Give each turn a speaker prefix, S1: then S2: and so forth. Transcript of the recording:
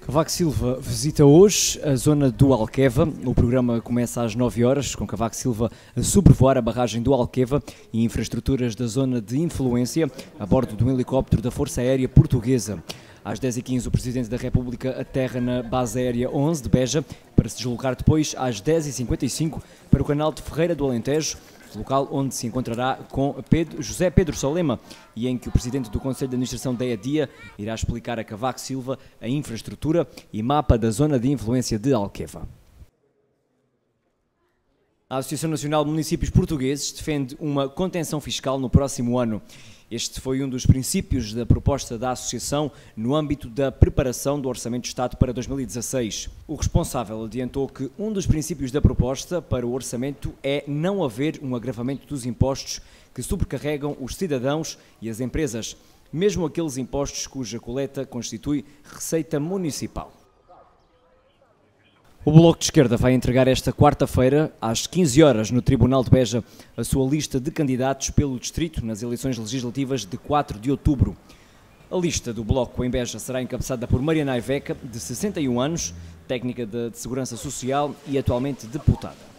S1: Cavaco Silva visita hoje a zona do Alqueva. O programa começa às 9 horas, com Cavaco Silva a sobrevoar a barragem do Alqueva e infraestruturas da zona de influência a bordo de um helicóptero da Força Aérea Portuguesa. Às 10h15, o Presidente da República aterra na Base Aérea 11 de Beja para se deslocar depois às 10h55 para o canal de Ferreira do Alentejo, local onde se encontrará com Pedro, José Pedro Solema e em que o Presidente do Conselho de Administração da EDIA irá explicar a Cavaco Silva a infraestrutura e mapa da zona de influência de Alqueva. A Associação Nacional de Municípios Portugueses defende uma contenção fiscal no próximo ano. Este foi um dos princípios da proposta da Associação no âmbito da preparação do Orçamento de Estado para 2016. O responsável adiantou que um dos princípios da proposta para o orçamento é não haver um agravamento dos impostos que sobrecarregam os cidadãos e as empresas, mesmo aqueles impostos cuja coleta constitui receita municipal. O Bloco de Esquerda vai entregar esta quarta-feira, às 15 horas, no Tribunal de Beja, a sua lista de candidatos pelo Distrito nas eleições legislativas de 4 de outubro. A lista do Bloco em Beja será encabeçada por Mariana Iveca, de 61 anos, técnica de Segurança Social e atualmente deputada.